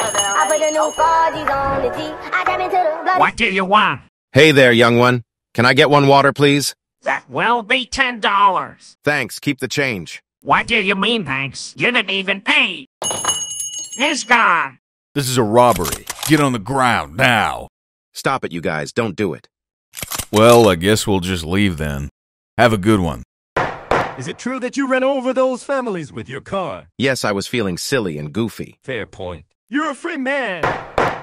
I put the new 4G's on the G. I tap into the blood. What do you want? Hey there, young one. Can I get one water, please? That will be ten dollars. Thanks. Keep the change. What do you mean, thanks? You didn't even pay. He's gone. This is a robbery. Get on the ground now. Stop it, you guys. Don't do it. Well, I guess we'll just leave then. Have a good one. Is it true that you ran over those families with your car? Yes, I was feeling silly and goofy. Fair point. You're a free man.